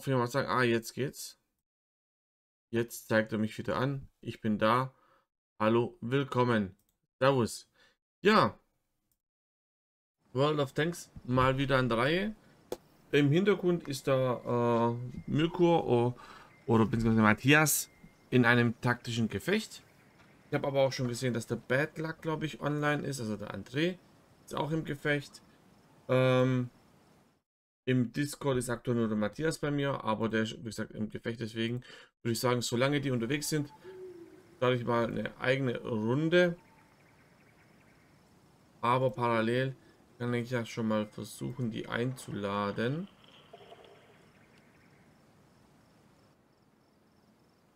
auf jeden Fall sagen, ah, jetzt geht's. Jetzt zeigt er mich wieder an. Ich bin da. Hallo, willkommen. Servus. Ja. World of Tanks mal wieder an der Reihe. Im Hintergrund ist da äh, Mirko oder, oder Matthias in einem taktischen Gefecht. Ich habe aber auch schon gesehen, dass der Bad Luck, glaube ich, online ist. Also der André ist auch im Gefecht. Ähm, Im Discord ist aktuell nur der Matthias bei mir, aber der ist, wie gesagt, im Gefecht. Deswegen würde ich sagen, solange die unterwegs sind, ich mal eine eigene Runde. Aber parallel kann ich ja schon mal versuchen, die einzuladen.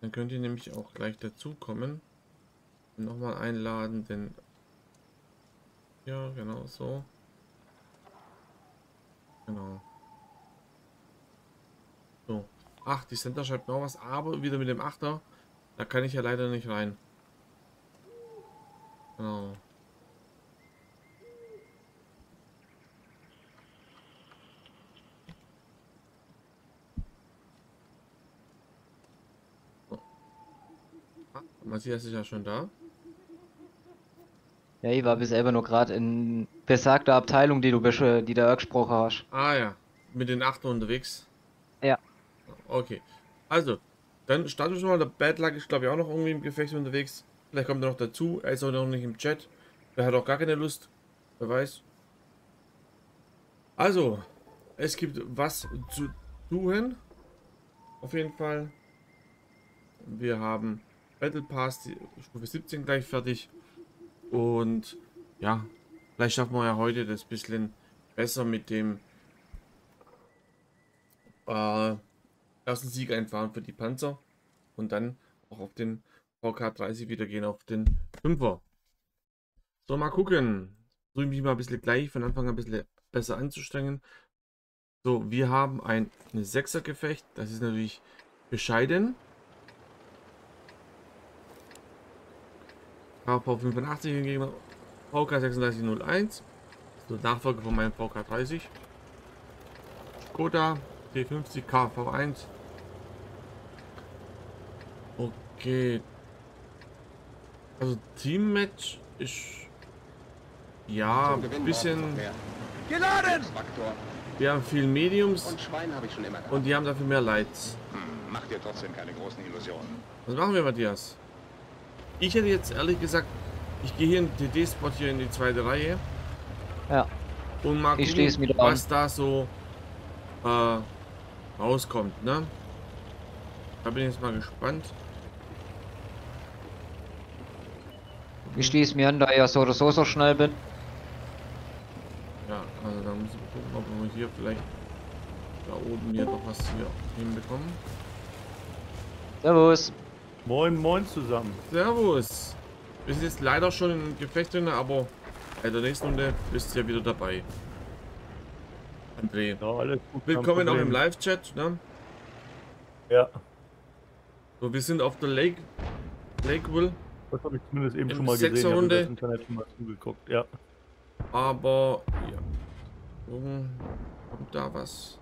Dann könnt ihr nämlich auch gleich dazu kommen. Nochmal einladen, denn... Ja, genau so. Genau. Ach, die Center schreibt noch was, aber wieder mit dem Achter. Da kann ich ja leider nicht rein. Genau. Matthias ist ja schon da. Ja, ich war bis selber nur gerade in besagter Abteilung, die du die da angesprochen hast. Ah ja, mit den Achter unterwegs. Okay. Also, dann starten wir schon mal. Der Bad Luck ist, glaube ich, auch noch irgendwie im Gefecht unterwegs. Vielleicht kommt er noch dazu. Er ist auch noch nicht im Chat. Er hat auch gar keine Lust. Wer weiß. Also, es gibt was zu tun. Auf jeden Fall. Wir haben Battle Pass, die Stufe 17 gleich fertig. Und ja, vielleicht schaffen wir ja heute das bisschen besser mit dem äh, ersten Sieg einfahren für die Panzer. Und dann auch auf den VK30 wieder gehen, auf den 5er. So, mal gucken. Versuche mich mal ein bisschen gleich von Anfang an ein bisschen besser anzustrengen. So, wir haben ein 6er Gefecht. Das ist natürlich bescheiden. KV 85 hingegen VK 3601. So Nachfolger von meinem VK 30. Skoda T50 KV1. Okay. Also Teammatch ist ja ein bisschen geladen. Wir haben viel Mediums und Schwein habe ich schon immer und die haben dafür mehr Lights. Hm, mach dir trotzdem keine großen Illusionen. Was machen wir, Matthias? Ich hätte jetzt ehrlich gesagt, ich gehe hier in den TD-Spot hier in die zweite Reihe. Ja. Und mal ich gucken, was da so äh, rauskommt, ne? Da bin ich jetzt mal gespannt. Ich schließe mir an, da ich ja so oder so so schnell bin. Ja, also da muss ich gucken, ob wir hier vielleicht da oben hier noch was hier hinbekommen. Servus. Moin, moin zusammen. Servus. Wir sind jetzt leider schon in Gefecht drin, aber bei der nächsten Runde bist du ja wieder dabei. André. Ja, alles gut. Willkommen auch im Live-Chat, ne? Ja. So, wir sind auf der Lake, Lakeville. Das habe ich zumindest eben Im schon mal gesehen. Ich Runde. das Internet schon mal zugeguckt, ja. Aber, ja. Gucken, kommt da was?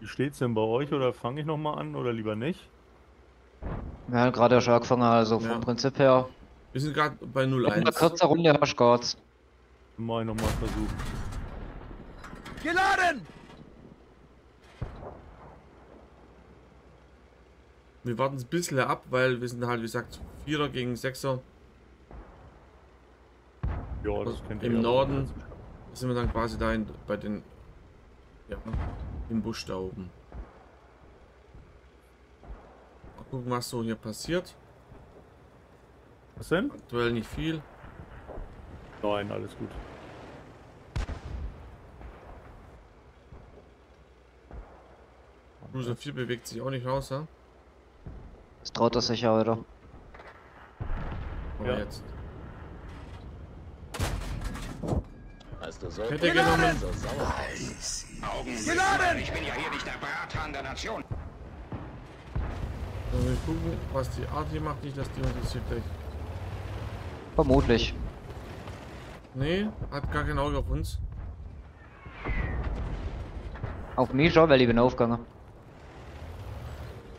Wie steht's denn bei euch oder fange ich noch mal an oder lieber nicht? Wir haben gerade schon angefangen, also Ja. vom Prinzip her. Wir sind gerade bei In einer 01. kurzer Runde hast du geht's. Mal noch mal versuchen. Geladen! Wir warten es ein bisschen ab, weil wir sind halt, wie gesagt, Vierer gegen Sechser. Ja, das kennt ihr Im. Norden sind wir dann quasi da in, bei den, ja, im Busch da oben. Mal gucken, was so hier passiert. Was denn? Aktuell nicht viel. Nein, alles gut. Cruiser 4 bewegt sich auch nicht raus, ja? Das traut er sich ja wieder. Aber Ja. jetzt. Hast du so Hätte genommen. so sauer? Augen geladen! Ich bin ja hier nicht der Berater der Nation. So, wir gucken, was die Art hier macht. Nicht, dass die uns jetzt hier gleich. Vermutlich. Nee, hat gar kein Auge auf uns. Auf mich schon, weil ich bin aufgegangen.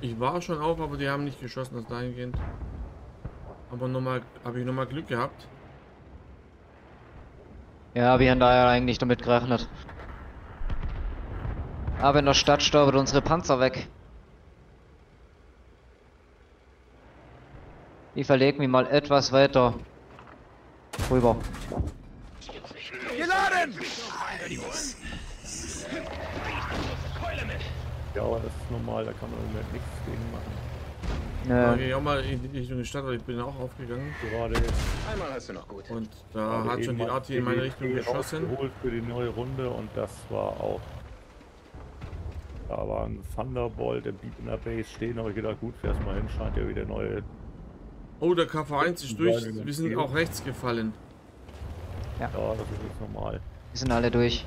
Ich war schon auf, aber die haben nicht geschossen, das dahingehend. Aber nochmal, habe ich nochmal Glück gehabt. Ja, wir haben da ja eigentlich damit gerechnet. Aber in der Stadt stauben unsere Panzer weg. Ich verlege mich mal etwas weiter rüber. Ja, aber das ist normal, da kann man im Moment nichts gegen machen. Gehe ich auch mal in die Stadt, weil ich bin auch aufgegangen. Gerade jetzt Einmal hast du noch gut. Und da hat schon die AT in meine Richtung geschossen. rausgeholt für die neue Runde und das war auch. Da war ein Thunderbolt, der blieb in der Base stehen, aber ich gedacht, gut, fährst mal hin, scheint ja wieder neue. Oh, der KV1 ist durch. Wir sind wir- auch rechts gefallen. Ja, das ist jetzt normal. Die sind alle durch.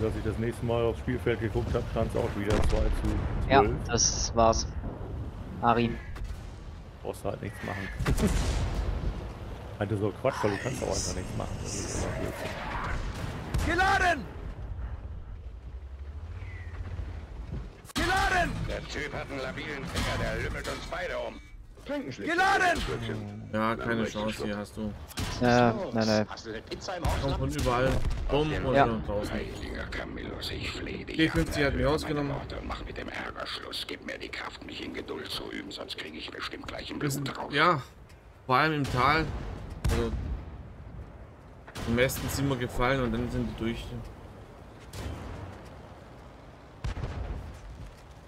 Und als ich das nächste Mal aufs Spielfeld geguckt habe, stand es auch wieder 2 zu 12. Ja, das war's. Ari. brauchst du halt nichts machen. Meinte so Quatsch, weil du kannst auch einfach nichts machen. Das ist immer Blödsinn. Geladen! Geladen! Der Typ hat einen labilen Finger, der lümmelt uns beide um. Geladen! Ja, keine Chance hier hast du. Ja, nein, nein. Im? Kommt von überall. Bumm und Ja. draußen. Heiliger Camillus, ich flehe dich. G50 hat mich ausgenommen. Mach mit dem Ärger Schluss. Gib mir die Kraft, mich in Geduld zu üben, sonst kriege ich bestimmt gleich Wir sind, Blutrausch. ja, vor allem im Tal. Also, am besten sind wir gefallen und dann sind die durch.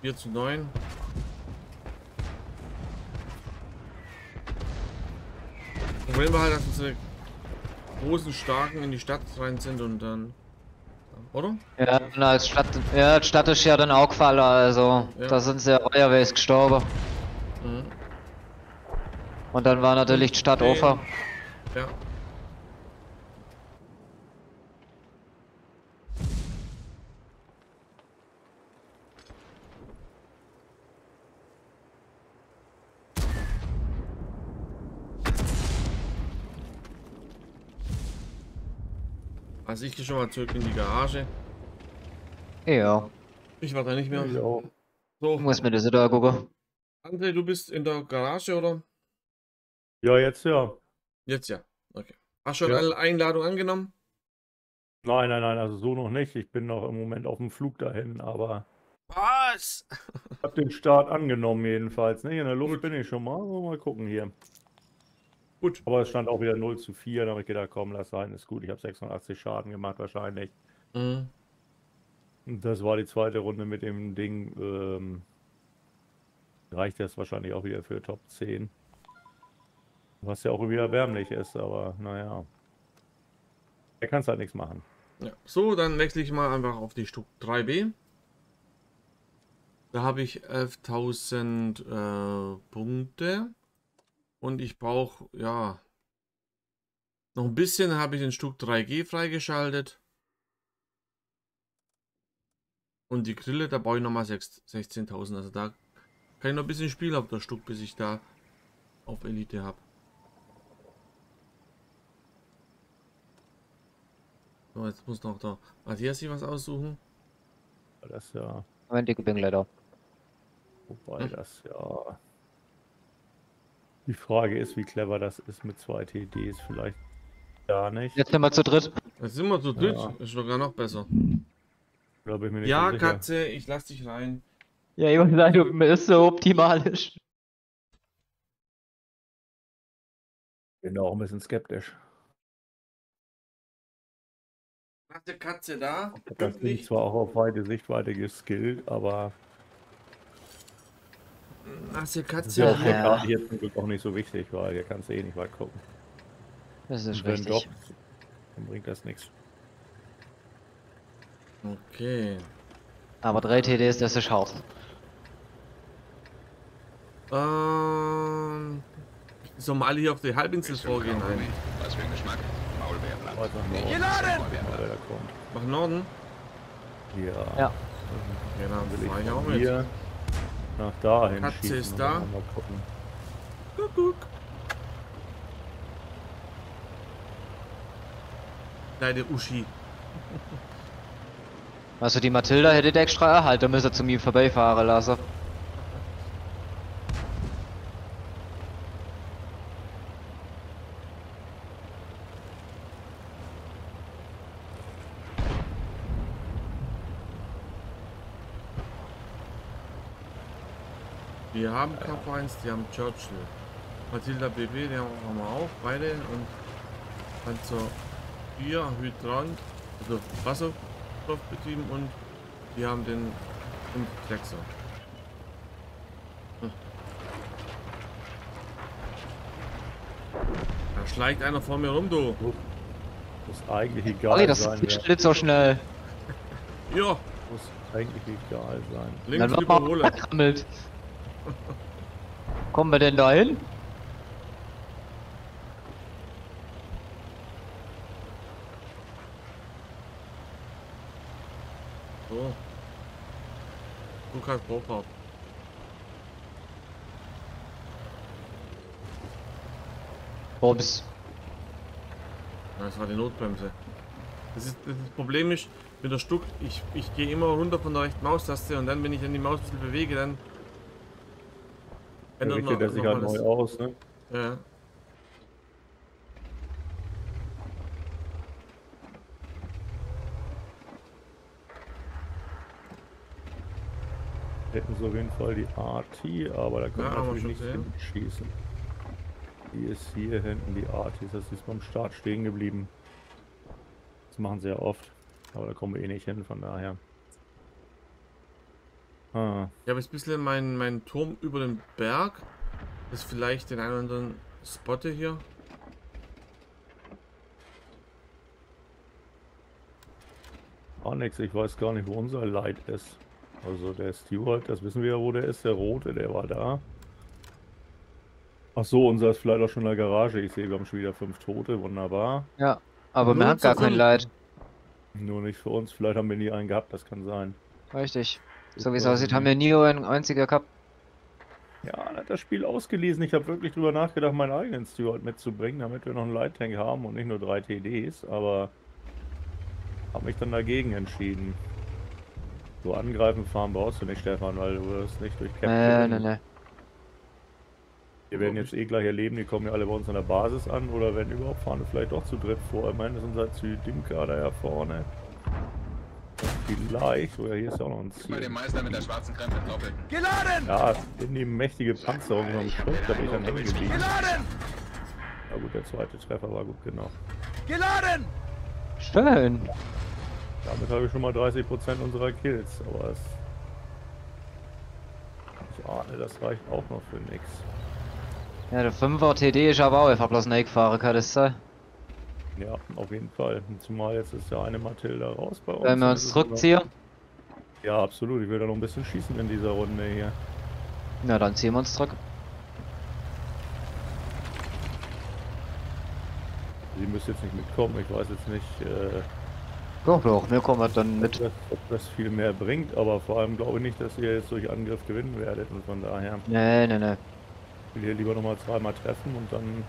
4 zu 9. Problem war halt, dass unsere großen Starken in die Stadt rein sind und dann. Oder? Ja, und als Stadt, ja, als Stadt ist ja dann auch gefallen, also Ja. da sind sie ja feuerwehr's gestorben. Mhm. Und dann war natürlich die Stadt Nee. offen. Ja. Also ich gehe schon mal zurück in die Garage. Ja, Ich war da nicht mehr. Ja, So, ich muss mir das da gucken. André, du bist in der Garage oder? ja, jetzt ja. Jetzt ja. Okay. Hast schon Ja. alle Einladungen angenommen? Nein, nein, nein, also so noch nicht. Ich bin noch im Moment auf dem Flug dahin, aber Was? ich habe den Start angenommen jedenfalls. Ne? In der Luft bin ich schon mal. Mal gucken hier. Gut. Aber es stand auch wieder 0 zu 4. Da habe ich gedacht, komm, lass sein, ist gut. Ich habe 86 Schaden gemacht wahrscheinlich. Mhm. Das war die zweite Runde mit dem Ding. Ähm, reicht das wahrscheinlich auch wieder für Top 10. Was ja auch wieder erbärmlich ist, aber naja. Er kann halt nichts machen. Ja. So, dann wechsle ich mal einfach auf die Stück 3B. Da habe ich 11.000 äh, Punkte. Und ich brauche, ja, noch ein bisschen habe ich den Stück 3G freigeschaltet. Und die Grille, da brauche ich nochmal 16.000. Also da kann ich noch ein bisschen spielen auf das Stück, bis ich da auf Elite habe. So, jetzt muss noch der Matthias sich was aussuchen. Das ja, Moment, ich bin leider. wobei das ja. Die Frage ist, wie clever das ist mit zwei TDs. Vielleicht gar nicht. Jetzt sind wir zu dritt. Jetzt sind wir zu dritt. Ja. Ist sogar noch besser. Bin ich mir nicht Ja, so. Katze, ich lass dich rein. Ja, ich wollte sagen, du ist so optimalisch. Bin da auch ein bisschen skeptisch. Der Katze da. Das Ding Pünktlich. zwar auch auf weite Sichtweite geskillt, aber Der das Katze. ist ja Ja. Jetzt zum Glück auch nicht so wichtig, weil hier kannst du eh nicht weit gucken. Das ist wenn richtig. doch, dann bringt das nichts. Okay. Aber 3 TDs, das ist hart. Ähm. Sollen wir alle hier auf die Halbinsel vorgehen? Nein. Was für ein Geschmack. Maulbeerblatt. Geladen! Nach Norden? Ja. Ja. Genau, will ich auch mit. Nach dahin Katze schießen ist da. Mal gucken. Kuckuck. Kleine Uschi. Also die Matilda hätte extra erhalten müssen zu mir vorbeifahren lassen. Wir haben K1, die haben Churchill. Matilda BB, die haben wir auch, beide. Und Panzer 4, Hydrant, also Wasserstoffbetrieben und wir haben den 5 Kleckser. Hm. Da schleicht einer vor mir rum, du. Muss eigentlich egal Olli, das sein. nicht so schnell. Ja, Muss eigentlich egal sein. Links wird man überhole. weggekrammelt. Kommen wir denn da hin? So. Lukas Burkhardt. Bobs. Das war die Notbremse. Das, ist, das, Problem ist, mit der Stuck, ich, ich gehe immer runter von der rechten Maustaste und dann, wenn ich dann die Maus ein bisschen bewege, Dann ändert richtet er sich halt neu aus, ne? Ja. Hätten sie auf jeden Fall die RT, aber da können Ja, wir natürlich schon nicht gesehen. schießen. Die ist hier hinten, die RT, das ist beim Start stehen geblieben. Das machen sie ja oft, aber da kommen wir eh nicht hin, von daher. Ah, Ich habe jetzt ein bisschen meinen mein Turm über den Berg. Das ist vielleicht den einen oder anderen Spotte hier. auch nix, ich weiß gar nicht, wo unser Light ist. Also der Steward, das wissen wir ja, wo der ist, der rote, der war da. Ach so, unser ist vielleicht auch schon in der Garage. Ich sehe, wir haben schon wieder fünf Tote, wunderbar. Ja, aber wir haben gar kein. Leid. Nur nicht für uns, vielleicht haben wir nie einen gehabt, das kann sein. Richtig. So wie es aussieht, haben wir nie einen einziger gehabt. Ja, er hat das Spiel ausgelesen. Ich habe wirklich drüber nachgedacht, meinen eigenen Steward mitzubringen, damit wir noch einen Light Tank haben und nicht nur drei TDs, aber habe mich dann dagegen entschieden. So angreifen fahren brauchst du nicht, Stefan, weil du wirst nicht durch Cap Nee, nee, gewinnen. nee. Wir werden jetzt eh gleich erleben, die kommen ja alle bei uns an der Basis an oder wenn überhaupt fahren wir vielleicht doch zu dritt vor. Ich meine, das ist unser Südimka da ja vorne. Vielleicht, oder hier ist ja auch noch ein Mal den Ziel. Meister mit der schwarzen Krempe doppelten. Geladen! Ja, in die mächtige Panzerung vom Schuss, da bin ich dann hängen geblieben. Geladen! Na gut, der zweite Treffer war gut genug. Geladen! Schön. Damit habe ich schon mal 30% unserer Kills, aber es. Ich ahne, das reicht auch noch für nix. Ja, der 5er TD ist aber auch einfach bloß ein Eckfahrer, kann das sein? Ja, auf jeden Fall. Zumal jetzt ist ja eine Matilda raus bei uns. Wenn wir uns nur noch- zurückziehen? Ja, absolut. Ich will da noch ein bisschen schießen in dieser Runde hier. Na, dann ziehen wir uns zurück. Sie müsste jetzt nicht mitkommen. Ich weiß jetzt nicht, äh, Doch, doch, wir kommen dann ob, mit. das, ob das viel mehr bringt, aber vor allem glaube ich nicht, dass ihr jetzt durch Angriff gewinnen werdet. Und von daher Nee, nee, nee. will ich lieber nochmal zweimal treffen und dann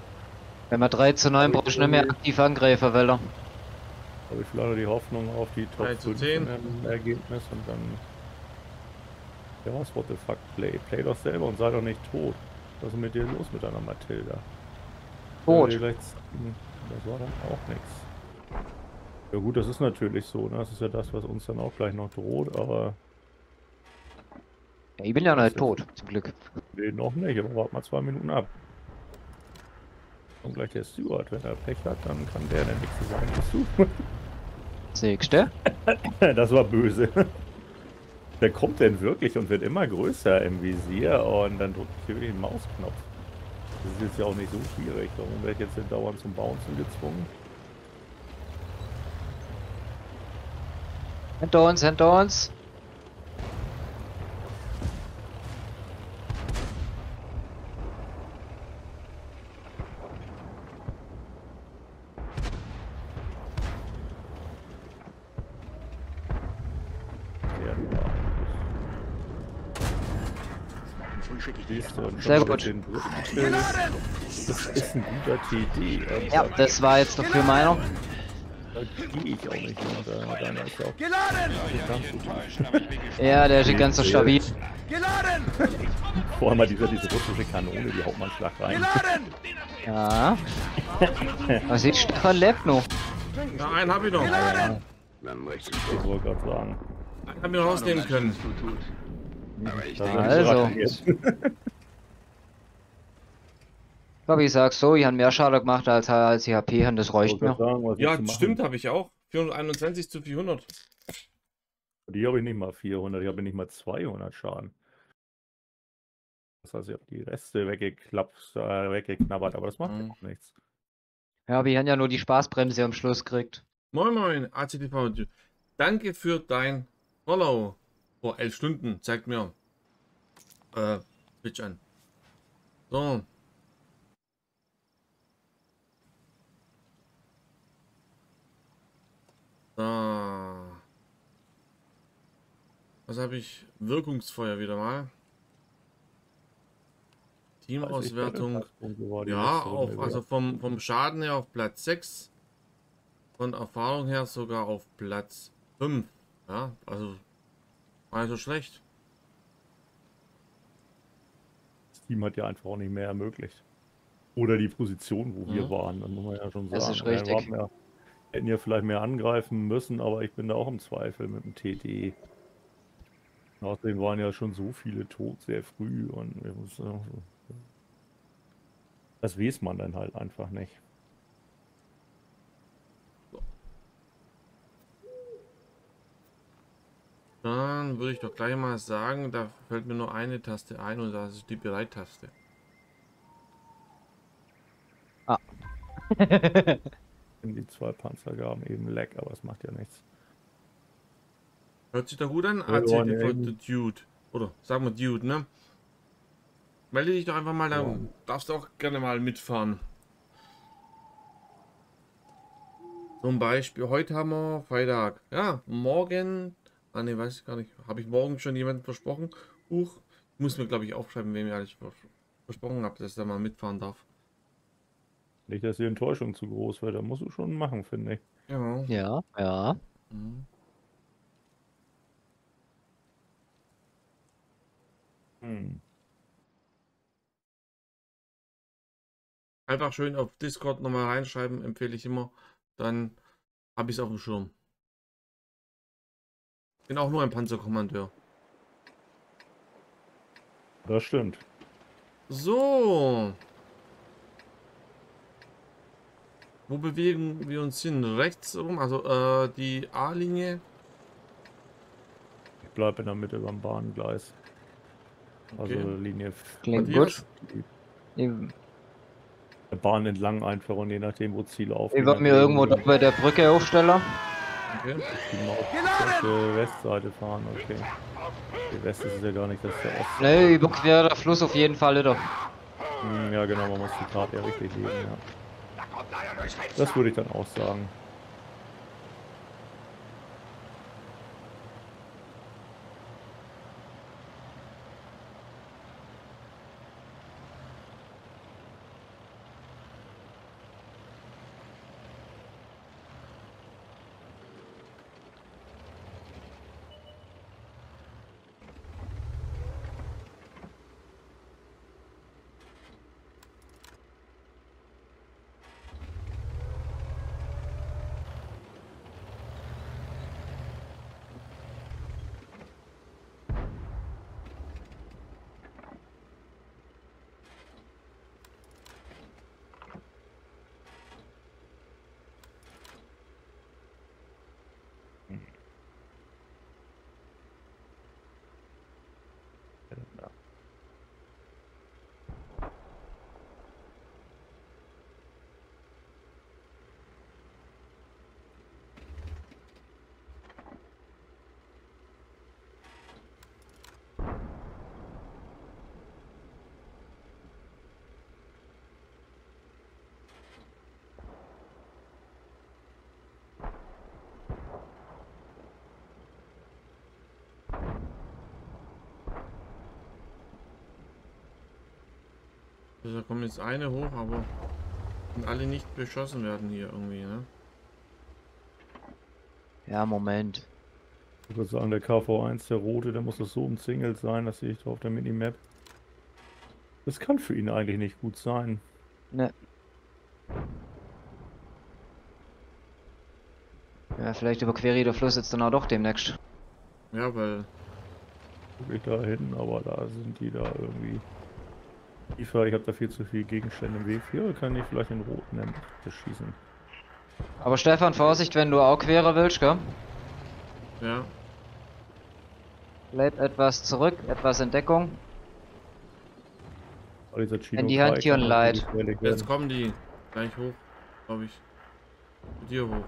Wenn wir 3 zu 9 brauche ich nicht mehr aktiv angreifen, weil er. habe ich vielleicht noch die Hoffnung auf die Top 3 zu 5 10. im Ergebnis und dann. Ja, was what the fuck, play? Play doch selber und sei doch nicht tot. Was ist mit dir los mit deiner Matilda? Tot. Ja, hm, Das war dann auch nichts. Ja gut, das ist natürlich so, ne? Das ist ja das, was uns dann auch gleich noch droht, aber Ja, ich bin ja noch nicht tot, zum Glück. nee, noch nicht, aber warte mal zwei Minuten ab. Und gleich der Steward, wenn er Pech hat, dann kann der der nächste sein, du? du? das war böse. Wer kommt denn wirklich und wird immer größer im Visier und dann drückt ich wirklich den Mausknopf. Das ist jetzt ja auch nicht so schwierig. Warum werde ich jetzt denn dauernd zum Bouncen gezwungen? Hinter uns, hinter uns. Ja, du Arsch. Ich Sehr gut. Das ist ein guter TD. Ja, das war jetzt dafür meiner. Da gehe ich auch nicht. Und, äh, deiner ist ja auch Geladen! ich. Ja, der ist ganz so stabil. Geladen! Vor allem mal diese, diese russische Kanone, die haut man Schlag rein. Geladen! Ja. Was ist Stefan lebt noch? Ja, einen habe ich noch. Geladen! Ich wollte gerade sagen. Einen haben wir noch rausnehmen können. Aber ich Da denke, sind Also. Jetzt. Ich glaube, ich sag so, ich habe mehr Schaden gemacht als, als ich HP haben, das reicht mir. sagen, Ja, stimmt, habe ich auch. 421 zu 400. Die habe ich nicht mal 400, ich habe nicht mal 200 Schaden. Das heißt, ich habe die Reste weggeklappt, äh, weggeknabbert, aber das macht ja Mhm. auch nichts. Ja, aber ich habe ja nur die Spaßbremse am Schluss gekriegt. Moin Moin, ACTV. Danke für dein Follow. Vor 11 Stunden. Zeigt mir. Äh, Twitch an. So. Was habe ich? Wirkungsfeuer wieder mal. Teamauswertung. die Ja, auf, also vom, vom Schaden her auf Platz 6. Von Erfahrung her sogar auf Platz 5. Ja, also war nicht so schlecht. Das Team hat ja einfach auch nicht mehr ermöglicht. Oder die Position, wo wir Mhm. waren, dann muss man ja schon sagen. Das ist Ja, wir richtig. haben Ja, hätten ja vielleicht mehr angreifen müssen, aber ich bin da auch im Zweifel mit dem TD. Außerdem waren ja schon so viele tot sehr früh und das weiß man dann halt einfach nicht. Dann würde ich doch gleich mal sagen, da fällt mir nur eine Taste ein und das ist die Bereit-Taste. Die zwei Panzer gaben eben Leck, aber es macht ja nichts. Hört sich da gut an? Ja, waren ja The Dude. Oder sagen wir Dude, ne? Melde dich doch einfach mal, dann darfst du auch gerne mal mitfahren. Zum Beispiel, heute haben wir Freitag. Ja, morgen. Ah ne, weiß ich gar nicht. Habe ich morgen schon jemanden versprochen? Huch, ich muss mir glaube ich aufschreiben, wem ich alles vers versprochen habe, dass ich da mal mitfahren darf. Nicht, dass die Enttäuschung zu groß wird, da musst du schon machen, finde ich. Ja. Ja, ja. Mhm. Hm. Einfach schön auf Discord nochmal reinschreiben, empfehle ich immer. Dann habe ich es auf dem Schirm. Bin auch nur ein Panzerkommandeur. Das stimmt. So. Wo bewegen wir uns hin? Rechts rum, also äh, die A-Linie. Ich bleibe in der Mitte beim Bahngleis. Also Okay. Linie f- Klingt gut. Der Bahn entlang einfach und je nachdem, wo Ziele auf. ich würde mir irgendwo dort bei der Brücke aufstellen. Okay. auf die Westseite fahren, okay. Die West ist es ja gar nicht, das ist der Ost. Ne, überquert der Fluss auf jeden Fall wieder. Hm, Ja genau, man muss die Karte ja richtig lesen, ja. Das würde ich dann auch sagen. Da kommen jetzt eine hoch, aber alle nicht beschossen werden hier irgendwie, ne? Ja, Moment. Ich würde sagen, der KV1, der rote, der muss das so umzingelt sein, das sehe ich da auf der Minimap. Das kann für ihn eigentlich nicht gut sein. Ne. Ja, vielleicht überquere der Fluss jetzt dann auch doch demnächst. Ja, weil Gucke ich da hin, aber da sind die da irgendwie tiefer. Ich habe da viel zu viel Gegenstände im Weg. Hier kann ich vielleicht den roten nehmen. Das schießen. Aber Stefan, Vorsicht, wenn du auch quere willst, gell? ja. Bleib etwas zurück, etwas in Deckung. Aber dieser Chino die Kai Handtüren kann leid. Jetzt kommen die gleich hoch, glaube ich. Zu dir hoch.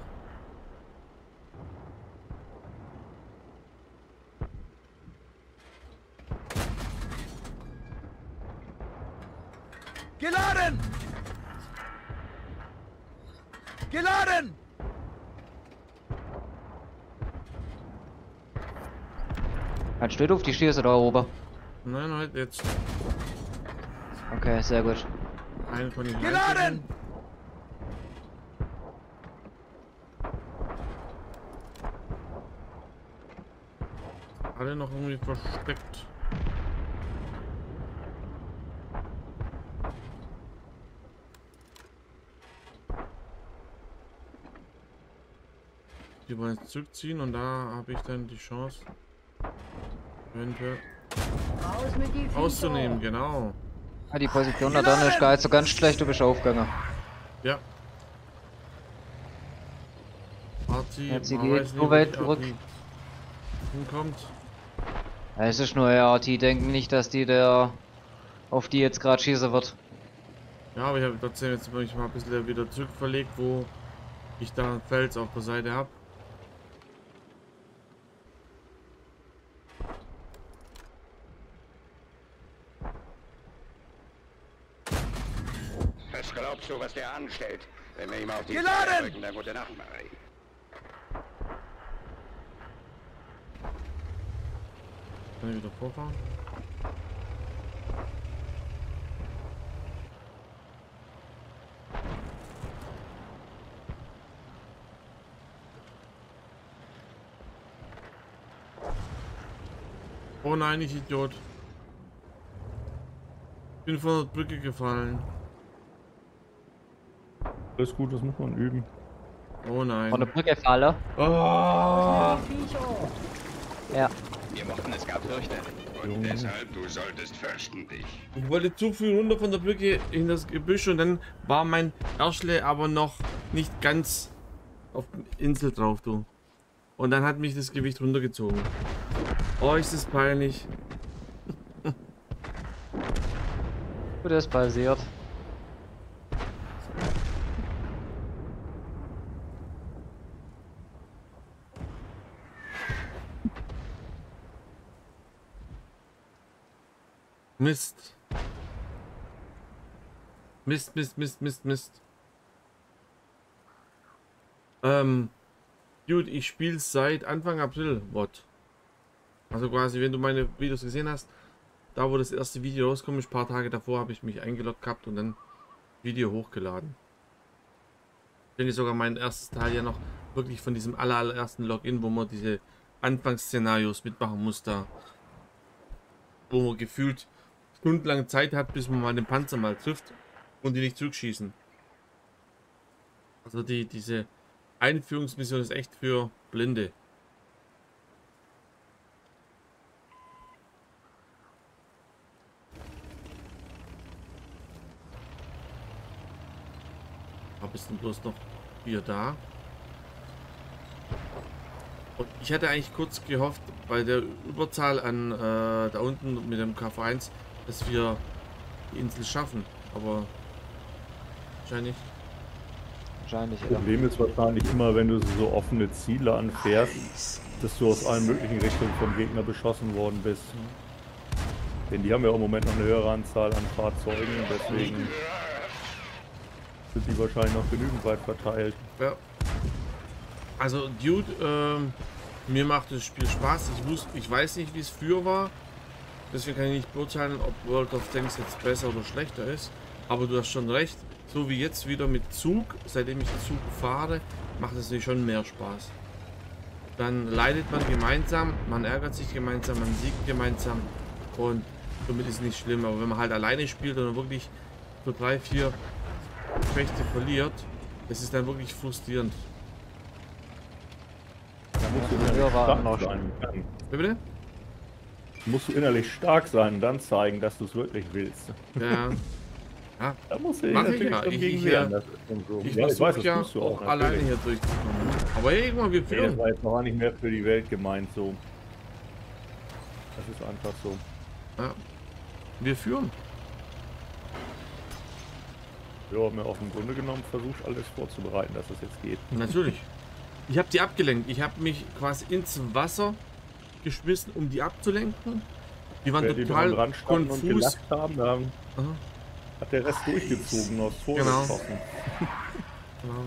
Geladen! Geladen! Ein steht auf die Schieße da oben. Nein, halt jetzt. Okay, sehr gut. Einen von den Geladen! Alle noch irgendwie versteckt. Die wollen jetzt zurückziehen und da habe ich dann die Chance, eventuell auszunehmen, genau. Ja, die Position da dann ist gar nicht so ganz schlecht, du bist aufgegangen. Ja. Arti, Jetzt sie geht so weit zurück. Ja, es ist nur ja, die denken nicht, dass die der auf die jetzt gerade schießen wird. Ja, aber ich habe trotzdem jetzt mich mal ein bisschen wieder zurückverlegt, wo ich da einen Fels auf der Seite habe. Was glaubst du, was der anstellt, wenn wir ihm auf die Geladen! Drücken? Dann gute Nacht, Marie. Kann ich wieder vorfahren? Oh nein, ich Idiot. Bin von der Brücke gefallen. Alles gut, das muss man üben. Oh nein. Von der Brücke falle. Oh, Ja. Wir mochten es gar fürchten. Und deshalb, du solltest fürchten dich. ich wollte zu früh runter von der Brücke in das Gebüsch und dann war mein Erschle aber noch nicht ganz auf die Insel drauf, du. Und dann hat mich das Gewicht runtergezogen. Oh, ist das peinlich. Gut, das passiert. Mist. Mist, Mist, Mist, Mist, Mist. Ähm, gut, ich spiele seit Anfang April What. Also quasi, wenn du meine Videos gesehen hast, da wo das erste Video rauskommt, ein paar Tage davor habe ich mich eingeloggt gehabt und dann Video hochgeladen. Ich denke sogar mein erstes Teil ja noch wirklich von diesem aller, allerersten Login, wo man diese Anfangsszenarios mitmachen muss da. Wo man gefühlt stundenlang Zeit hat, bis man mal den Panzer mal trifft und die nicht zurückschießen. Also die, diese Einführungsmission ist echt für Blinde. Aber ist denn bloß noch vier da? Und ich hatte eigentlich kurz gehofft, bei der Überzahl an äh, da unten mit dem KV1, dass wir die Insel schaffen. Aber wahrscheinlich. Wahrscheinlich, ja. Problem ist wahrscheinlich immer, wenn du so offene Ziele anfährst, dass du aus allen möglichen Richtungen vom Gegner beschossen worden bist. Denn die haben ja im Moment noch eine höhere Anzahl an Fahrzeugen, deswegen sind die wahrscheinlich noch genügend weit verteilt. Ja. Also Dude, ähm, mir macht das Spiel Spaß. Ich wusste, ich weiß nicht, wie es früher war. Deswegen kann ich nicht beurteilen, ob World of Tanks jetzt besser oder schlechter ist. Aber du hast schon recht. So wie jetzt wieder mit Zug, seitdem ich den Zug fahre, macht es mir schon mehr Spaß. dann leidet man gemeinsam, man ärgert sich gemeinsam, man siegt gemeinsam und somit ist es nicht schlimm. Aber wenn man halt alleine spielt und wirklich so drei, vier Gefechte verliert, das ist dann wirklich frustrierend. Da musst du sein. Dann Wie bitte? Musst du innerlich stark sein und dann zeigen, dass du es wirklich willst. Ja. ja. Da musst du dich natürlich ja. Ich- gegen ich, wehren. Das so. Ich ja, ich weiß, das ja du auch auch alleine hier durchzukommen. Aber irgendwann, wir Nee, das war jetzt noch nicht mehr für die Welt gemeint so. Das ist einfach so. Ja. Wir führen. Wir haben ja auf dem Grunde genommen versucht, alles vorzubereiten, dass es jetzt geht. Natürlich. Ich habe die abgelenkt. Ich habe mich quasi ins Wasser geschmissen, um die abzulenken. Die waren die total und konfus. haben, Aha, hat der Rest durchgezogen, aus Tor Genau. genau.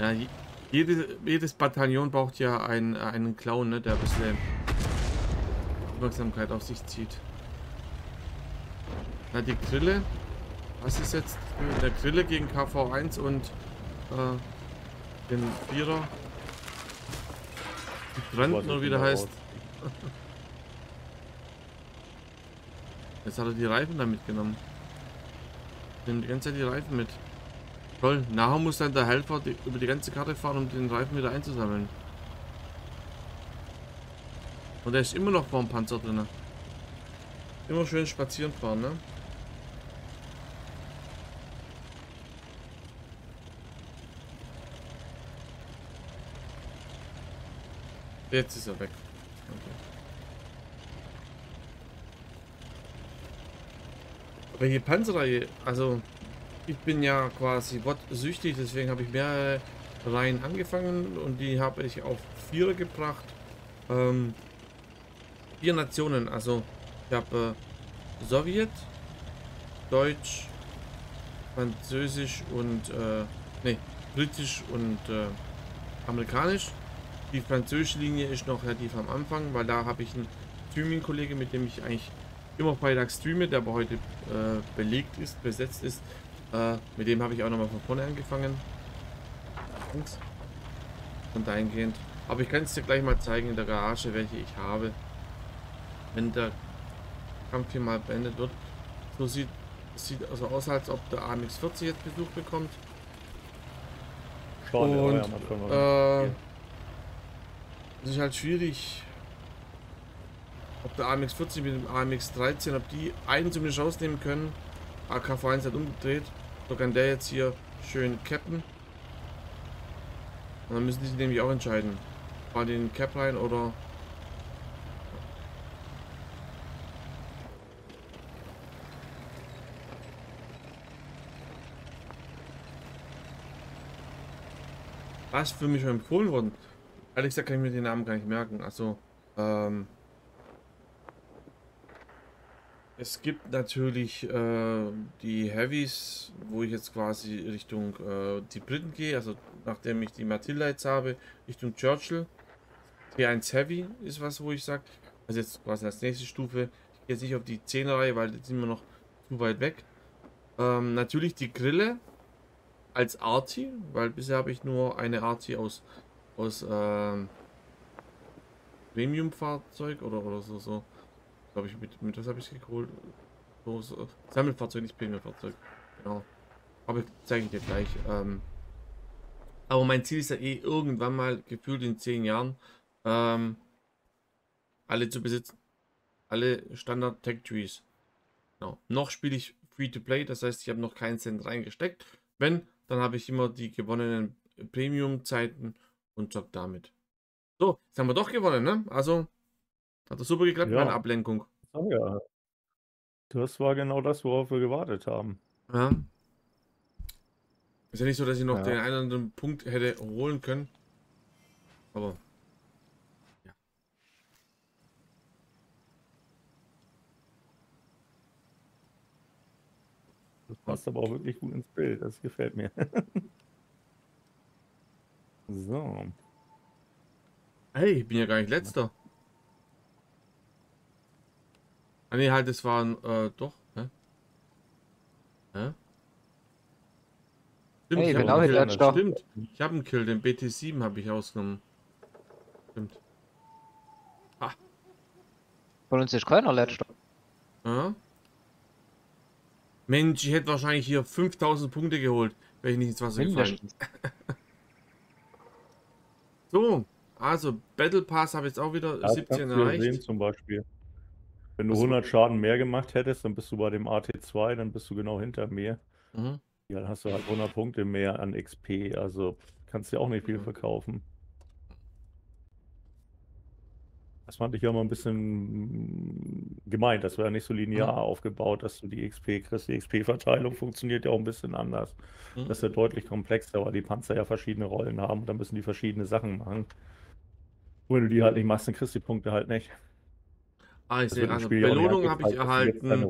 Ja, je- jede, jedes Bataillon braucht ja einen, einen Clown, ne, der ein bisschen Aufmerksamkeit auf sich zieht. Na, die Grille. Was ist jetzt mit der Grille gegen KV1 und äh, den Vierer? Die Weiß Brandner, nicht wie der genau heißt. Jetzt hat er die Reifen da mitgenommen. Nimmt die ganze Zeit die Reifen mit. Toll. Nachher muss dann der Helfer die, über die ganze Karte fahren, um den Reifen wieder einzusammeln. Und er ist immer noch vor dem Panzer drin. Immer schön spazieren fahren, ne? Jetzt ist er weg. Okay. Aber hier Panzerreihe, also ich bin ja quasi Bot-süchtig, deswegen habe ich mehrere Reihen angefangen und die habe ich auf vier gebracht. Ähm, vier Nationen, also ich habe äh, Sowjet, Deutsch, Französisch und äh, nee, Britisch und äh, Amerikanisch. Die französische Linie ist noch relativ am Anfang, weil da habe ich einen Streaming-Kollege, mit dem ich eigentlich immer Freitag streame, der aber heute äh, belegt ist, besetzt ist. Äh, mit dem habe ich auch nochmal von vorne angefangen. Und dahingehend. Aber ich kann es dir gleich mal zeigen in der Garage, welche ich habe. Wenn der Kampf hier mal beendet wird. So sieht es sieht also aus, als ob der AMX40 jetzt Besuch bekommt. Schade, Und ja, äh, es ist halt schwierig, ob der AMX40 mit dem AMX13, ob die einen zumindest rausnehmen können. AKV1 hat umgedreht. So kann der jetzt hier schön cappen. Und dann müssen die sich nämlich auch entscheiden. In den Cap rein oder. Was für mich empfohlen worden? Ehrlich gesagt kann ich mir den Namen gar nicht merken. Also, ähm, es gibt natürlich äh, die Heavies, wo ich jetzt quasi Richtung äh, die Briten gehe. Also, nachdem ich die Matilda jetzt habe, Richtung Churchill. T1 Heavy ist was, wo ich sage, also jetzt quasi als nächste Stufe. Ich gehe jetzt nicht auf die 10er Reihe, weil die sind wir noch zu weit weg. Ähm, natürlich die Grille als Arti, weil bisher habe ich nur eine Arti aus aus ähm, Premium-Fahrzeug oder, oder so, so. Glaube ich, mit, mit was habe ich geholt? So, so, Sammelfahrzeug, nicht Premium-Fahrzeug. Genau. Aber zeige ich dir gleich. Ähm, aber mein Ziel ist ja eh irgendwann mal, gefühlt in zehn Jahren, ähm, alle zu besitzen. Alle Standard Tech Trees. Genau. Noch spiele ich Free-to-Play, das heißt, ich habe noch keinen Cent reingesteckt. Wenn, dann habe ich immer die gewonnenen Premium-Zeiten und job damit. So, jetzt haben wir doch gewonnen, ne? Also, hat das super geklappt, Ja. meine Ablenkung. Oh ja. Das war genau das, worauf wir gewartet haben. Ja. Ist ja nicht so, dass ich noch Ja. den einen oder anderen Punkt hätte holen können. Aber. Ja. Das passt aber auch wirklich gut ins Bild. Das gefällt mir. so. Hey, ich bin ja gar nicht letzter. Ah nee, halt, es waren, äh, doch, hä? Hä? Stimmt, Hey, ich nicht Kill, letzter. Stimmt, ich habe einen Kill, den BT7 habe ich ausgenommen. Stimmt. Von uns ist keiner letzter. Ja. Mensch, ich hätte wahrscheinlich hier 5000 Punkte geholt, wenn ich nicht ins Wasser gefallen. So, also Battle Pass habe ich jetzt auch wieder Das 17 kannst du ja sehen erreicht. zum Beispiel. Wenn du Ach so. 100 Schaden mehr gemacht hättest, dann bist du bei dem AT2, dann bist du genau hinter mir. Mhm. Ja, dann hast du halt 100 Punkte mehr an XP, also kannst du ja auch nicht viel Mhm. verkaufen. Das fand ich ja immer ein bisschen gemein, das war ja nicht so linear Mhm. aufgebaut, dass du die XP kriegst. Die XP-Verteilung funktioniert ja auch ein bisschen anders. Mhm. Das ist ja deutlich komplexer, weil die Panzer ja verschiedene Rollen haben und dann müssen die verschiedene Sachen machen. Und wenn du die halt nicht machst, dann kriegst du die Punkte halt nicht. Ah, ich Das sehe, also Belohnung habe ich erhalten.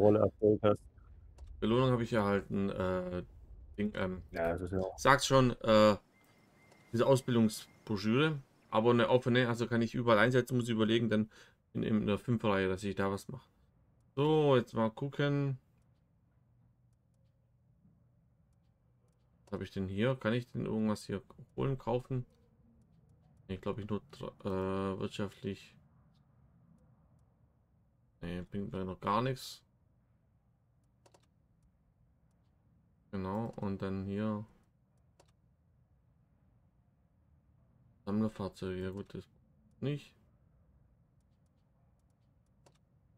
Belohnung habe ich erhalten. Äh, Ding, ähm, Ja, das ist ja auch. sagt schon, äh, diese Ausbildungsbroschüre, aber eine offene, also kann ich überall einsetzen, muss ich überlegen, dann in, in der Fünferreihe, dass ich da was mache. So, jetzt mal gucken. Was habe ich denn hier? Kann ich denn irgendwas hier holen, kaufen? Nee, glaube ich nur äh, wirtschaftlich. Nee, bringt mir noch gar nichts. Genau, und dann hier Sammlerfahrzeuge, ja gut, das nicht.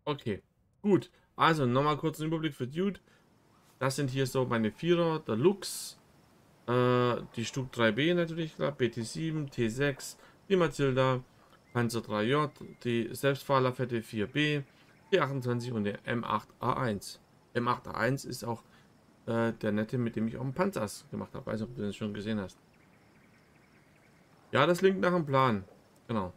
Okay, gut. Also nochmal kurz einen Überblick für Dude. Das sind hier so meine Vierer, der Lux, äh, die Stug 3B natürlich, klar, BT7, T6, die Matilda, Panzer 3J, die Selbstfahrerfette 4B, die 28 und der M8A1. M8A1 ist auch äh, der nette, mit dem ich auch einen Panzers gemacht habe. Weiß nicht, ob du das schon gesehen hast. Ja, das klingt nach einem Plan. Genau.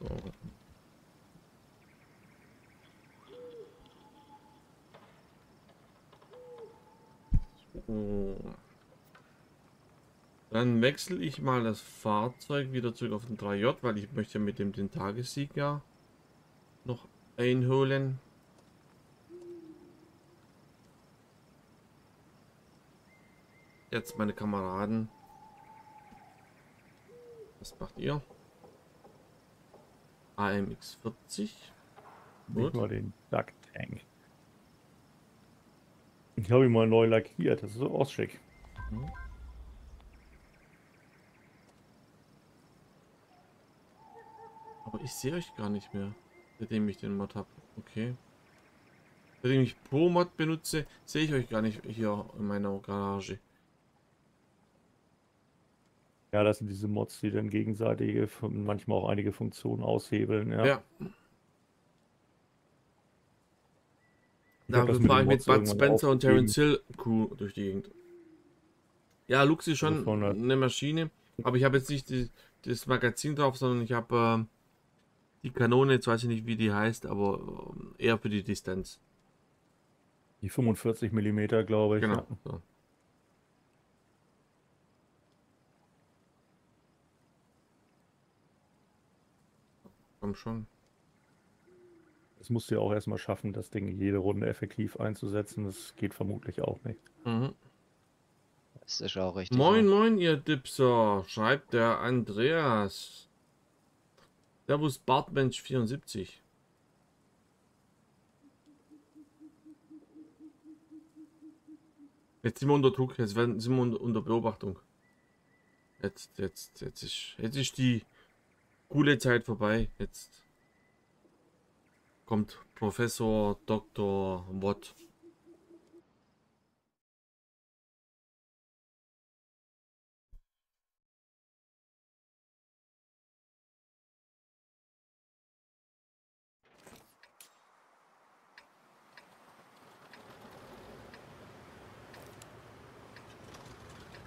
So. So. Dann wechsle ich mal das Fahrzeug wieder zurück auf den 3J, weil ich möchte mit dem den Tagessieg ja noch einholen. Jetzt meine Kameraden. Was macht ihr? AMX 40. Nicht Gut. mal den Duck Tank. Ich habe ihn mal neu lackiert, das ist so ausschick. Aber ich sehe euch gar nicht mehr, seitdem ich den Mod habe. Okay. Seitdem ich Pro Mod benutze, sehe ich euch gar nicht hier in meiner Garage. Ja, das sind diese Mods, die dann gegenseitige, manchmal auch einige Funktionen aushebeln. Ja. Ja. Mit fahre ich mit Bud Spencer und. Terence Hill Crew durch die Gegend. Ja, Lux ist schon Also eine Maschine, aber ich habe jetzt nicht die, das Magazin drauf, sondern ich habe äh, die Kanone, jetzt weiß ich nicht, wie die heißt, aber äh, eher für die Distanz. Die 45 mm, glaube ich. Genau. Ja. So. Komm schon. Das musst du ja auch erstmal schaffen, das Ding jede Runde effektiv einzusetzen. Das geht vermutlich auch nicht. Mhm. Das ist auch richtig. Moin, ne? moin, ihr Dipser, schreibt der Andreas. Servus Bartmensch 74. Jetzt sind wir unter Druck, jetzt werden, sind wir unter, unter Beobachtung. Jetzt, jetzt, jetzt ist, jetzt ist die coole Zeit vorbei. Jetzt kommt Professor Dr. Watt.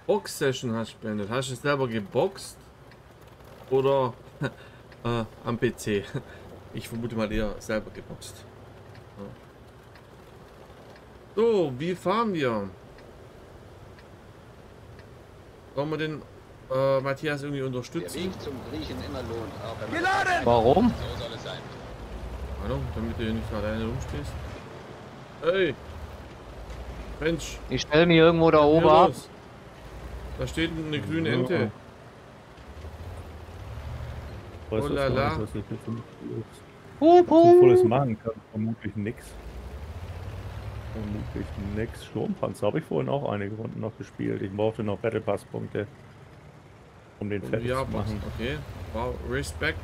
Box-Session hast du beendet. Hast du selber geboxt? Oder äh, am PC? Ich vermute mal eher selber geboxt. Ja. So, wie fahren wir? Wollen wir den äh, Matthias irgendwie Der unterstützen? Weg zum Griechen immer lohnt, Geladen! Warum? so soll es sein. Hallo, damit du hier nicht alleine rumstehst. Ey! Mensch, Ich stelle mich irgendwo da oben ab. Da steht eine grüne Ente. Weiß Oh das gar nicht, was ich jetzt so Hup, hup. machen kann. Vermutlich nix. Vermutlich nix. Sturmpanzer habe ich vorhin auch einige Runden noch gespielt. Ich brauchte noch Battle Pass Punkte. Um den fertig Ja, zu machen. Okay. Wow, Respekt.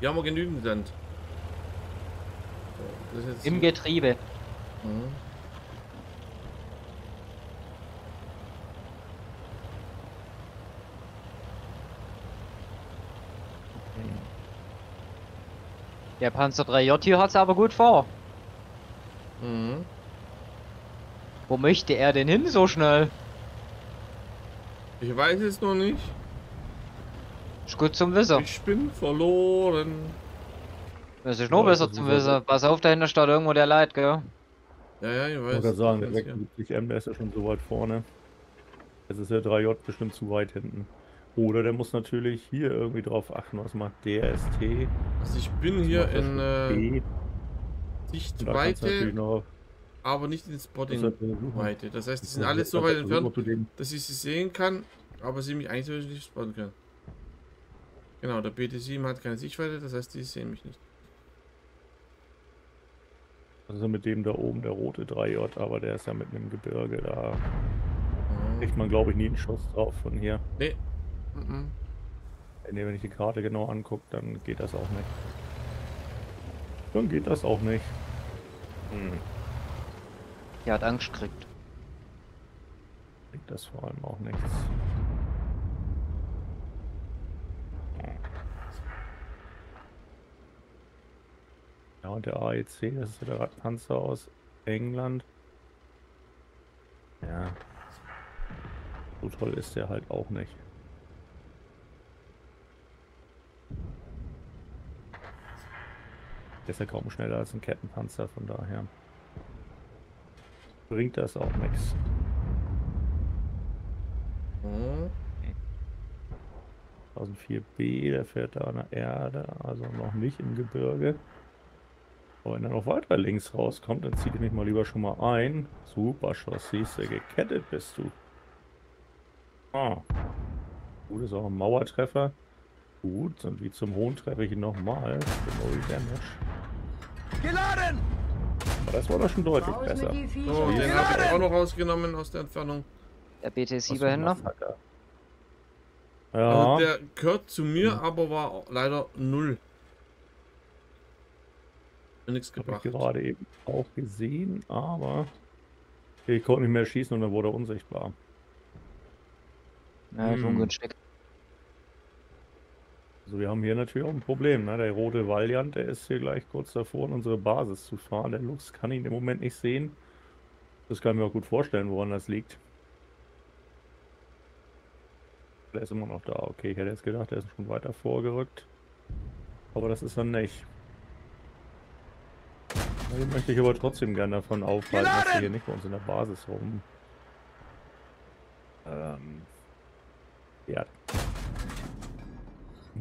Hier haben wir genügend Land. Jetzt Im Getriebe. Mhm. Der Panzer 3J hier hat's aber gut vor. Mhm. Wo möchte er denn hin so schnell? Ich weiß es noch nicht. Ist gut zum Wissen. Ich bin verloren. Das ist noch Ja, besser zum Wissen. Pass auf, dahinter steht irgendwo der Leid, gell? Ja, ja, ich Ich weiß. wollte gerade sagen, der Ganz hier. 76M, der ist ja schon so weit vorne. Jetzt ist der 3J bestimmt zu weit hinten. Oder der muss natürlich hier irgendwie drauf achten, was macht der ST. Also ich bin hier in äh, Sichtweite, noch aber nicht in Spotting-Weite. Das heißt, die sind alle so weit entfernt, dass ich sie sehen kann, aber sie mich eigentlich nicht spotten können. Genau, der BT7 hat keine Sichtweite, das heißt, die sehen mich nicht. Also mit dem da oben, der rote 3J, aber der ist ja mitten im Gebirge, da Mhm. kriegt man glaube ich nie einen Schuss drauf von hier. Nee. Mhm. Wenn ich die Karte genau angucke, dann geht das auch nicht. Dann geht das auch nicht. Hm. Der hat Angst gekriegt. Bringt das vor allem auch nichts. Ja, und der AEC, das ist ja der Radpanzer aus England. Ja. So toll ist der halt auch nicht. Der ist ja kaum schneller als ein Kettenpanzer, von daher bringt das auch nichts. Mhm. 1004b, der fährt da an der Erde, also noch nicht im Gebirge. Aber wenn er noch weiter links rauskommt, dann zieht ich mich mal lieber schon mal ein. Super du, gekettet bist du. Ah. Gut, ist auch ein Mauertreffer. Gut, und wie zum Hohn treffe ich ihn nochmal. Wie Damage. Geladen! Das war doch schon deutlich Raus besser. So, den habe ich auch noch rausgenommen aus der Entfernung. Der Was für ein BT7-Händler. Massaker. Also Ja, der gehört zu mir, aber war leider null. Nichts habe ich gebracht. gerade eben auch gesehen, aber ich konnte nicht mehr schießen und dann wurde er unsichtbar. Ja, schon Hm. günstig. Also wir haben hier natürlich auch ein Problem. Ne? Der rote Valiant, der ist hier gleich kurz davor, in unsere Basis zu fahren. Der Lux kann ihn im Moment nicht sehen. Das kann ich mir auch gut vorstellen, woran das liegt. Der ist immer noch da. Okay, ich hätte jetzt gedacht, der ist schon weiter vorgerückt. Aber das ist er nicht. Den möchte ich aber trotzdem gerne davon aufhalten, dass er hier nicht bei uns in der Basis rum. Ähm, ja.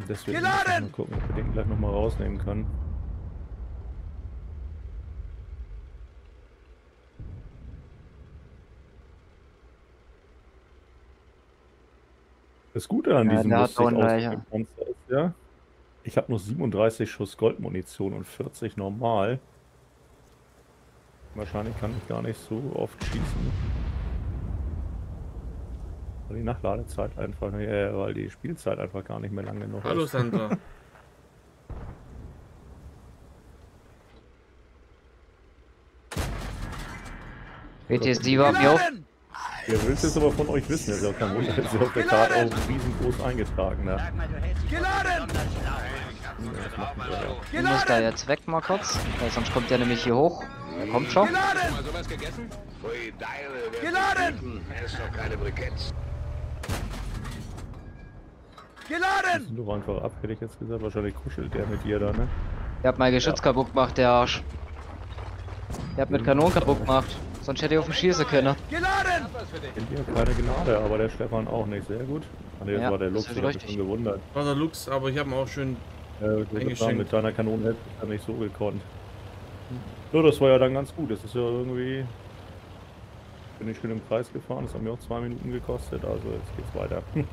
Deswegen Geladen! mal gucken, ob wir den gleich nochmal rausnehmen können. Das Gute an Ja, diesem lustig ausgelegten Panzer ist ja, ich habe nur 37 Schuss Goldmunition und 40 normal. Wahrscheinlich kann ich gar nicht so oft schießen. Weil die Nachladezeit einfach, äh, weil die Spielzeit einfach gar nicht mehr lang genug Hallo ist. Sandra. BT7 hat mir auch. Geladen! Ihr willst es aber von euch wissen, das ist ja kein Wunder, das ist ja auf der Karte auch riesengroß eingetragen. Ne? Geladen! Ich muss da jetzt weg mal kurz, weil sonst kommt der nämlich hier hoch. Er kommt schon. Geladen! Geladen! Hm, Er ist doch keine Briketts. Geladen! Sind doch einfach ab, hätte ich jetzt gesagt. Wahrscheinlich kuschelt der mit dir da, ne? Der hat mein Geschütz kaputt gemacht, der Arsch. Der hat mit Kanonen kaputt gemacht. Sonst hätte ich auf ihn schießen können. Geladen! Kennt ihr keine Gnade, aber der Stefan auch nicht. Sehr gut. Ah, nee, das Ja, war der Lux, ich hab mich richtig. schon gewundert. War der Lux, aber ich habe ihn auch schön. Äh, ich Eingeschenkt. sagen, mit deiner Kanone hätte ich nicht so gekonnt. Ja, das war ja dann ganz gut. Das ist ja irgendwie. Bin ich schön im Kreis gefahren. Das hat mir auch zwei Minuten gekostet. Also jetzt geht's weiter.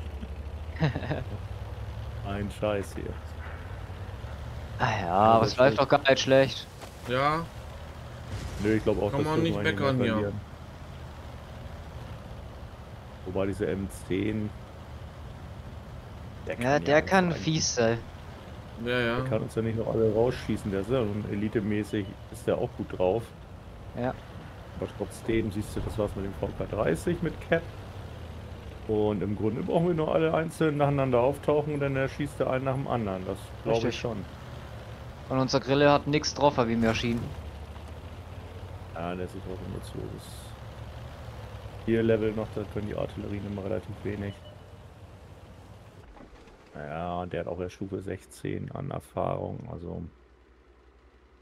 Ein Scheiß hier. Ah ja, aber es läuft doch gar nicht schlecht. Ja, Nö, ich glaube auch, Kann dass man wir nicht meckern hier. verlieren. Wobei diese M10. Der Ja, der kann fies sein. ja, Der ja. kann uns ja nicht noch alle rausschießen. Der ist ja und elitemäßig ist der auch gut drauf. Ja. Aber trotzdem siehst du, das war's mit dem VK30 mit Cap. Und im Grunde brauchen wir nur alle einzeln nacheinander auftauchen und dann erschießt der einen nach dem anderen. Das glaube ich schon. Und unser Grille hat nichts drauf, wie mir schien. Ja, der sieht auch immer zu. Das hier Level noch, da können die Artillerien immer relativ wenig. Ja, und der hat auch erst Stufe 16 an Erfahrung, also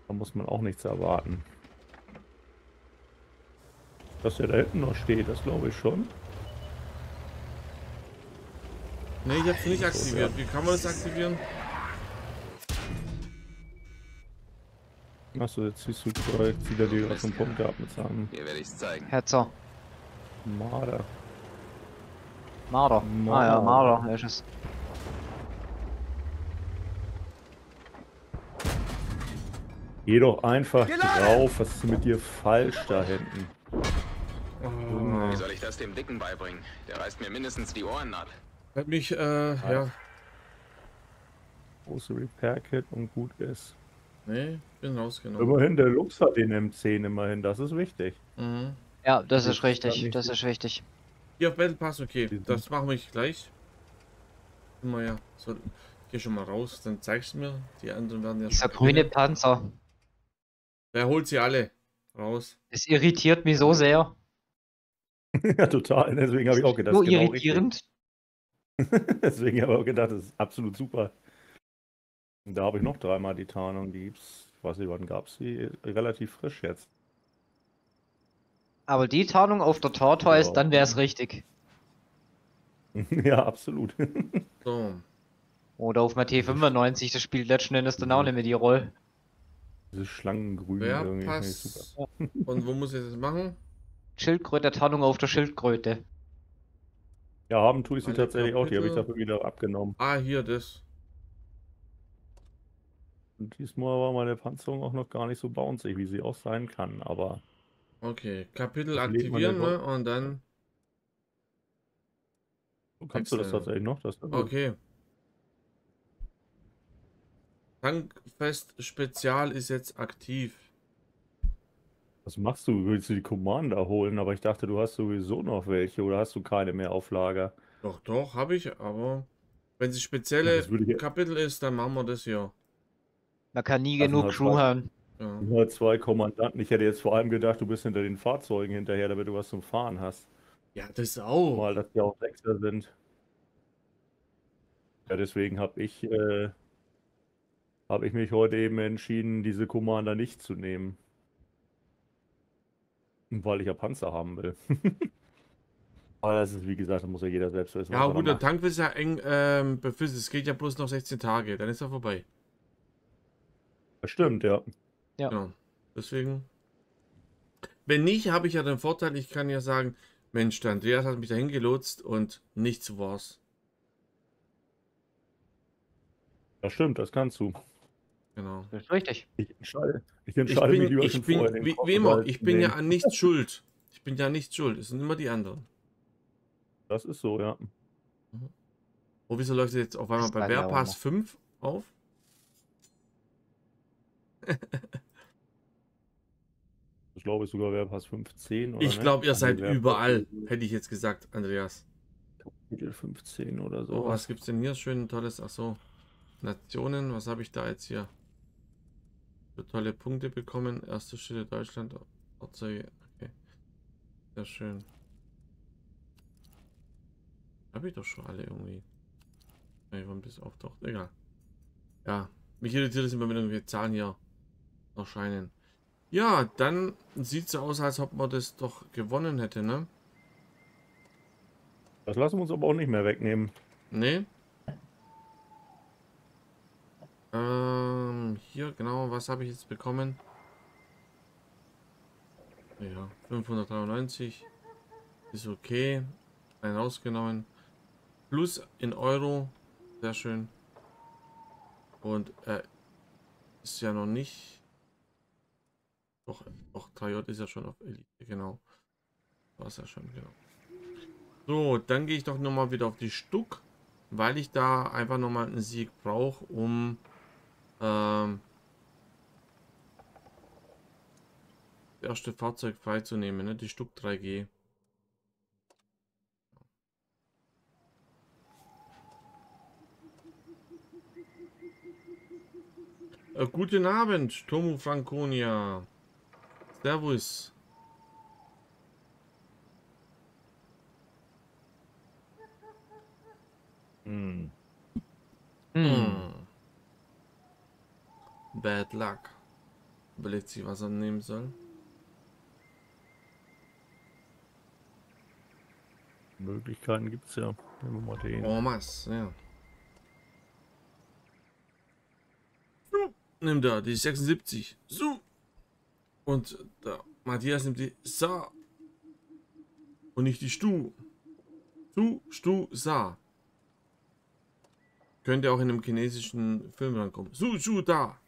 da muss man auch nichts erwarten. Dass der da hinten noch steht, das glaube ich schon. Ne, ich hab's nicht aktiviert. Wie kann man das aktivieren? Achso, jetzt siehst du, zieht er die dem Punkt ab mit seinem Hier werde ich's zeigen. Hetzer. Marder. Marder. Ah ja, Marder. Marder ist es. Geh doch einfach Geladen! drauf, was ist mit dir falsch da hinten? Oh, Wie soll ich das dem Dicken beibringen? Der reißt mir mindestens die Ohren ab. Hat mich, äh, ja. Große Repair-Kit und gut ist. Ne, bin rausgenommen. Immerhin, der Lux hat den M10 immerhin, das ist wichtig. Mhm. Ja, das Das ist richtig. Das ist wichtig. Hier auf Battle Pass, okay. Das machen wir gleich. Immer ja. So, geh schon mal raus, dann zeigst du mir. Die anderen werden ja Dieser grüne. Panzer. Wer holt sie alle raus? Es irritiert mich so sehr. ja, total. Deswegen habe ich auch gedacht, so das ist genau irritierend. richtig. Deswegen habe ich auch gedacht, das ist absolut super. Und da habe ich noch dreimal die Tarnung, die gibt's, ich weiß nicht, wann gab es die? Relativ frisch jetzt. Aber die Tarnung auf der Tortoise, Ja. dann wäre es richtig. ja, absolut. So. Oder auf einer T95, das spielt letzten Endes dann auch nicht mehr die Rolle. Dieses Schlangengrün Wer irgendwie. passt? super. Und wo muss ich das machen? Schildkröte, Tarnung auf der Schildkröte. Ja, haben tue ich sie Alle tatsächlich auch, die habe ich Kapitel. dafür wieder abgenommen. Ah, hier das. Und diesmal war meine Panzerung auch noch gar nicht so bouncy, wie sie auch sein kann, aber Okay, Kapitel aktivieren, ne? Und dann. kannst du das tatsächlich noch? Das Okay. Tankfest Spezial ist jetzt aktiv. Was machst du? Willst du die Commander holen? Aber ich dachte, du hast sowieso noch welche oder hast du keine mehr auf Lager? Doch, doch, habe ich, aber wenn es spezielle ich- Kapitel ist, dann machen wir das hier. Man kann nie genug halt Crew zwei- haben. Ja. Nur zwei Kommandanten. Ich hätte jetzt vor allem gedacht, du bist hinter den Fahrzeugen hinterher, damit du was zum Fahren hast. ja, das auch. Mal, dass die auch Sechser sind. Ja, deswegen habe ich, äh, habe ich mich heute eben entschieden, diese Commander nicht zu nehmen. Weil ich ja Panzer haben will. Aber das ist, wie gesagt, da muss ja jeder selbst wissen. Ja, was gut, der. Tank ist ja eng ähm, befristet. Es geht ja bloß noch 16 Tage, dann ist er vorbei. Das stimmt, ja. Ja. Genau. Deswegen. Wenn nicht, habe ich ja den Vorteil, ich kann ja sagen, Mensch, der Andreas hat mich dahin gelotst und nichts war's. Das stimmt, das kannst du. Genau. Das ist richtig. Ich entscheide, ich Ich entscheide mich bin, lieber ich schon bin vorher, wie, wie immer, ich bin ja nehmen. an nichts schuld. Ich bin ja nicht schuld. Es sind immer die anderen. Das ist so, ja. Oh, wieso läuft jetzt auf einmal bei Wehrpass noch. 5 auf? Ich glaube sogar wäre Pass 15 oder Ich glaube, ihr Also seid Wehrpass- überall, hätte ich jetzt gesagt, Andreas. Kapitel 15 oder so. So, was gibt's denn hier schön tolles? Ach so. Nationen, was habe ich da jetzt hier? Tolle Punkte bekommen. Erste Stelle Deutschland. Okay. Sehr schön. Habe ich doch schon alle irgendwie. Nee, wann bis auftaucht. Egal. Ja, mich irritiert es immer, wenn irgendwelche Zahlen hier erscheinen. Ja, dann sieht so aus, als ob man das doch gewonnen hätte, ne? Das lassen wir uns aber auch nicht mehr wegnehmen. Nee. Hier, genau, was habe ich jetzt bekommen? Ja, 593 ist okay. Ein rausgenommen. Plus in Euro. Sehr schön. Und er ist ja noch nicht. Doch, doch 3J ist ja schon auf Elite, genau. War es ja schon, genau. So, dann gehe ich doch nochmal wieder auf die Stuck, weil ich da einfach nochmal einen Sieg brauche, um ähm, das erste Fahrzeug freizunehmen, ne? die Stuck 3G. Äh, guten Abend, Tomu Franconia. Servus. Hm. Hm. Bad luck. Überlegt sich, was er nehmen soll. Möglichkeiten gibt es ja. Nehmen wir mal den. Oh, was, ja. So, nimmt er die 76. So. Und der Matthias nimmt die Sa. Und nicht die Stu. Su, Stu, Sa. Könnte auch in einem chinesischen Film rankommen. Su, Su, da.